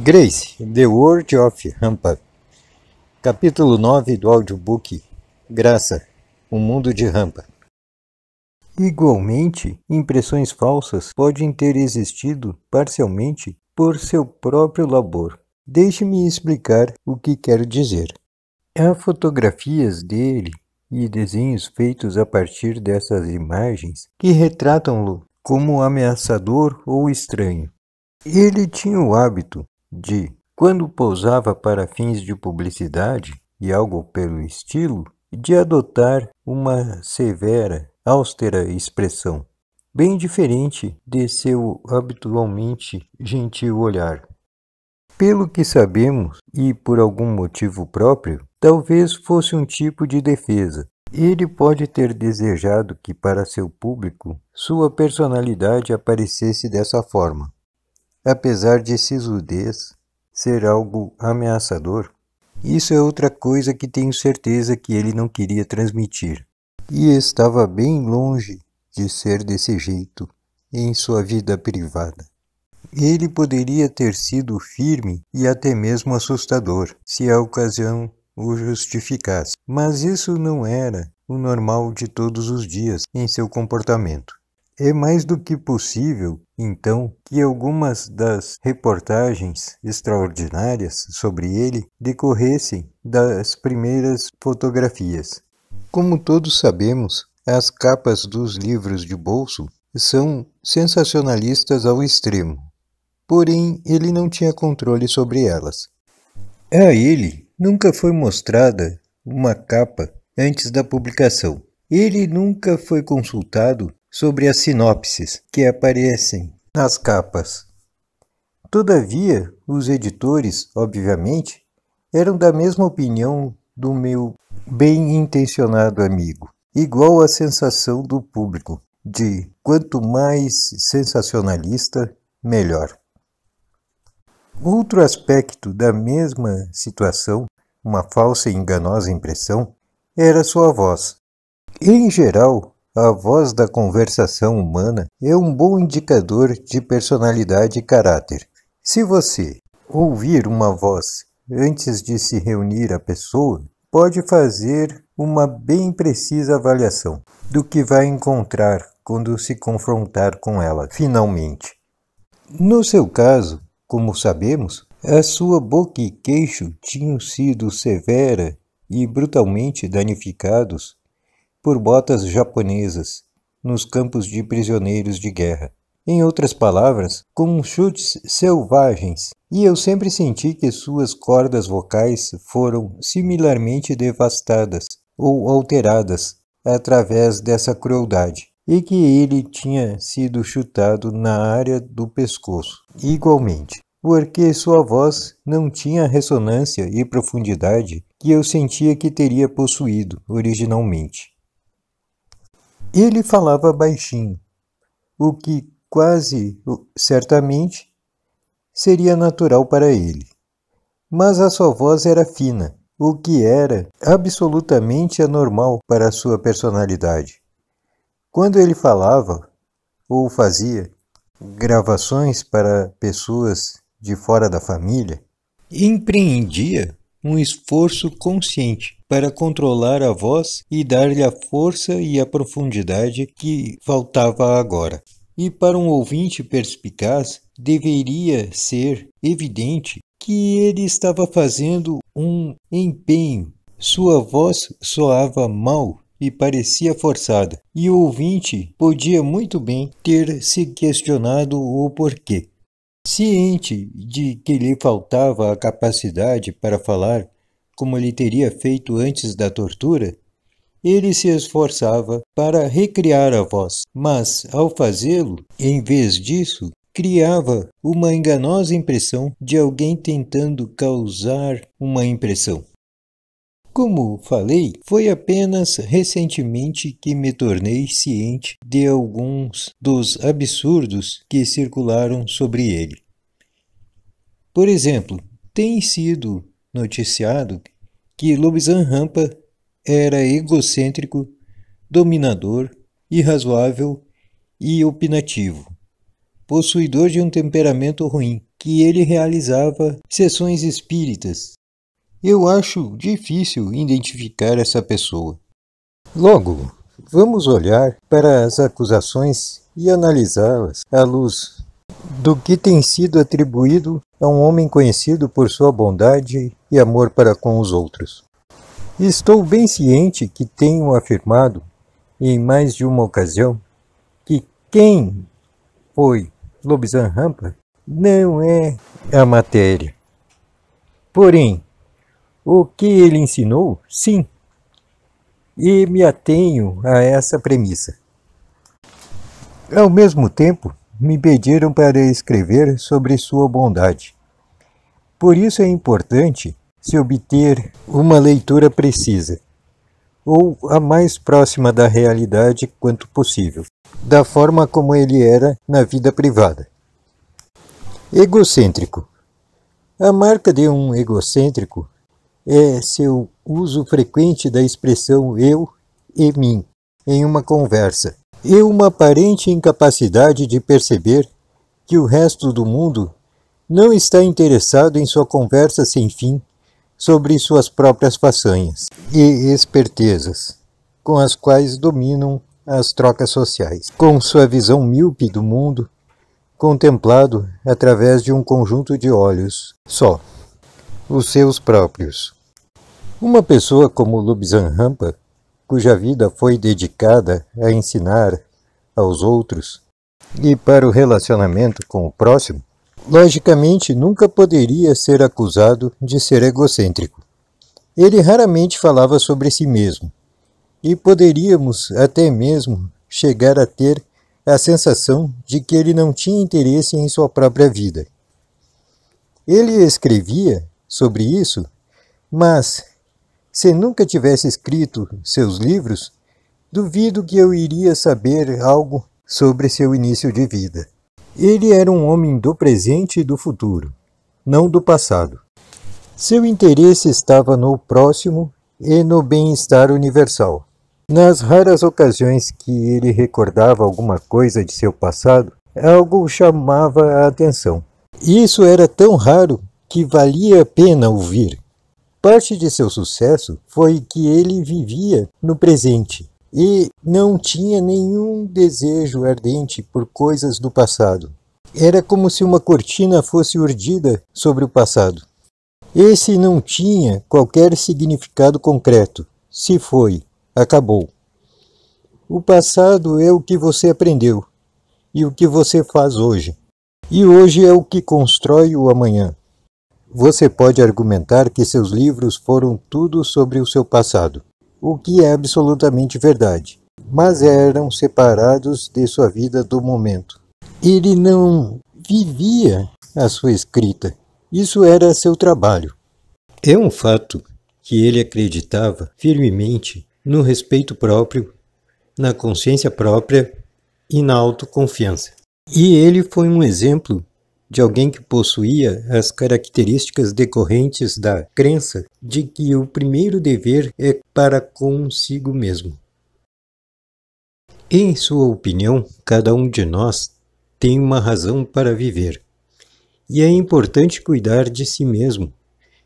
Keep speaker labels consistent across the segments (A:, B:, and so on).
A: Grace, The World of Rampa Capítulo 9 do audiobook Graça, o mundo de Rampa Igualmente, impressões falsas podem ter existido parcialmente por seu próprio labor. Deixe-me explicar o que quero dizer. Há fotografias dele e desenhos feitos a partir dessas imagens que retratam-lo como ameaçador ou estranho. Ele tinha o hábito de, quando pousava para fins de publicidade e algo pelo estilo, de adotar uma severa, austera expressão, bem diferente de seu habitualmente gentil olhar. Pelo que sabemos, e por algum motivo próprio, talvez fosse um tipo de defesa. Ele pode ter desejado que para seu público sua personalidade aparecesse dessa forma apesar de sisudez ser algo ameaçador, isso é outra coisa que tenho certeza que ele não queria transmitir. E estava bem longe de ser desse jeito em sua vida privada. Ele poderia ter sido firme e até mesmo assustador, se a ocasião o justificasse, mas isso não era o normal de todos os dias em seu comportamento. É mais do que possível, então, que algumas das reportagens extraordinárias sobre ele decorressem das primeiras fotografias. Como todos sabemos, as capas dos livros de bolso são sensacionalistas ao extremo. Porém, ele não tinha controle sobre elas. A ele nunca foi mostrada uma capa antes da publicação. Ele nunca foi consultado sobre as sinopses que aparecem nas capas. Todavia, os editores, obviamente, eram da mesma opinião do meu bem intencionado amigo, igual a sensação do público de quanto mais sensacionalista, melhor. Outro aspecto da mesma situação, uma falsa e enganosa impressão, era sua voz. Em geral, a voz da conversação humana é um bom indicador de personalidade e caráter. Se você ouvir uma voz antes de se reunir a pessoa, pode fazer uma bem precisa avaliação do que vai encontrar quando se confrontar com ela, finalmente. No seu caso, como sabemos, a sua boca e queixo tinham sido severa e brutalmente danificados por botas japonesas nos campos de prisioneiros de guerra. Em outras palavras, com chutes selvagens, e eu sempre senti que suas cordas vocais foram similarmente devastadas ou alteradas através dessa crueldade, e que ele tinha sido chutado na área do pescoço, igualmente, porque sua voz não tinha a ressonância e profundidade que eu sentia que teria possuído originalmente. Ele falava baixinho, o que quase certamente seria natural para ele. Mas a sua voz era fina, o que era absolutamente anormal para a sua personalidade. Quando ele falava ou fazia gravações para pessoas de fora da família, empreendia um esforço consciente para controlar a voz e dar-lhe a força e a profundidade que faltava agora. E para um ouvinte perspicaz, deveria ser evidente que ele estava fazendo um empenho. Sua voz soava mal e parecia forçada, e o ouvinte podia muito bem ter se questionado o porquê. Ciente de que lhe faltava a capacidade para falar como ele teria feito antes da tortura, ele se esforçava para recriar a voz, mas, ao fazê-lo, em vez disso, criava uma enganosa impressão de alguém tentando causar uma impressão. Como falei, foi apenas recentemente que me tornei ciente de alguns dos absurdos que circularam sobre ele. Por exemplo, tem sido noticiado que Lobizan Rampa era egocêntrico, dominador, irrazoável e opinativo, possuidor de um temperamento ruim, que ele realizava sessões espíritas. Eu acho difícil identificar essa pessoa. Logo, vamos olhar para as acusações e analisá-las à luz do que tem sido atribuído a um homem conhecido por sua bondade e amor para com os outros. Estou bem ciente que tenho afirmado, em mais de uma ocasião, que quem foi Lobizan Rampa não é a matéria. Porém, o que ele ensinou, sim. E me atenho a essa premissa. Ao mesmo tempo, me pediram para escrever sobre sua bondade. Por isso é importante se obter uma leitura precisa, ou a mais próxima da realidade quanto possível, da forma como ele era na vida privada. Egocêntrico. A marca de um egocêntrico é seu uso frequente da expressão eu e mim em uma conversa, e uma aparente incapacidade de perceber que o resto do mundo não está interessado em sua conversa sem fim sobre suas próprias façanhas e espertezas, com as quais dominam as trocas sociais. Com sua visão míope do mundo, contemplado através de um conjunto de olhos só, os seus próprios. Uma pessoa como Lubzan Rampa cuja vida foi dedicada a ensinar aos outros e para o relacionamento com o próximo, logicamente nunca poderia ser acusado de ser egocêntrico. Ele raramente falava sobre si mesmo, e poderíamos até mesmo chegar a ter a sensação de que ele não tinha interesse em sua própria vida. Ele escrevia sobre isso, mas se nunca tivesse escrito seus livros, duvido que eu iria saber algo sobre seu início de vida. Ele era um homem do presente e do futuro, não do passado. Seu interesse estava no próximo e no bem-estar universal. Nas raras ocasiões que ele recordava alguma coisa de seu passado, algo chamava a atenção. Isso era tão raro que valia a pena ouvir. Parte de seu sucesso foi que ele vivia no presente e não tinha nenhum desejo ardente por coisas do passado. Era como se uma cortina fosse urdida sobre o passado. Esse não tinha qualquer significado concreto. Se foi, acabou. O passado é o que você aprendeu e o que você faz hoje. E hoje é o que constrói o amanhã. Você pode argumentar que seus livros foram tudo sobre o seu passado, o que é absolutamente verdade, mas eram separados de sua vida do momento. Ele não vivia a sua escrita, isso era seu trabalho. É um fato que ele acreditava firmemente no respeito próprio, na consciência própria e na autoconfiança. E ele foi um exemplo de alguém que possuía as características decorrentes da crença de que o primeiro dever é para consigo mesmo. Em sua opinião, cada um de nós tem uma razão para viver. E é importante cuidar de si mesmo,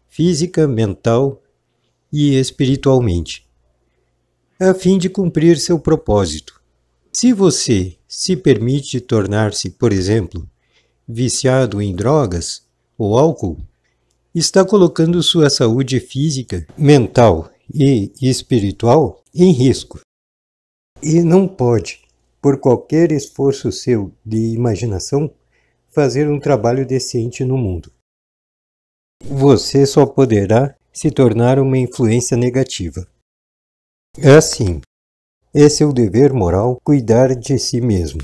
A: física, mental e espiritualmente, a fim de cumprir seu propósito. Se você se permite tornar-se, por exemplo, viciado em drogas ou álcool, está colocando sua saúde física, mental e espiritual em risco. E não pode, por qualquer esforço seu de imaginação, fazer um trabalho decente no mundo. Você só poderá se tornar uma influência negativa. É assim, é seu dever moral cuidar de si mesmo.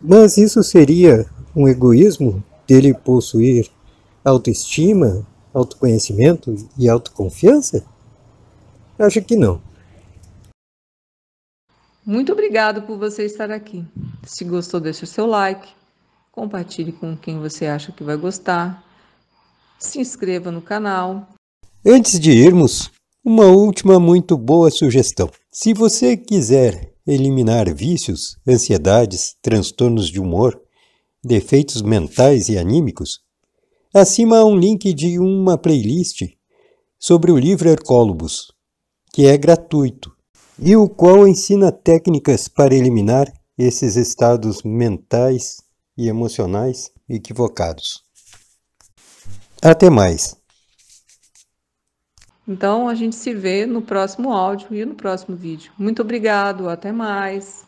A: Mas isso seria um egoísmo dele possuir autoestima, autoconhecimento e autoconfiança? Acho que não.
B: Muito obrigado por você estar aqui. Se gostou, deixe o seu like, compartilhe com quem você acha que vai gostar, se inscreva no canal.
A: Antes de irmos, uma última muito boa sugestão. Se você quiser eliminar vícios, ansiedades, transtornos de humor, defeitos mentais e anímicos, acima há um link de uma playlist sobre o livro Hercólobos, que é gratuito e o qual ensina técnicas para eliminar esses estados mentais e emocionais equivocados. Até mais!
B: Então a gente se vê no próximo áudio e no próximo vídeo. Muito obrigado, até mais!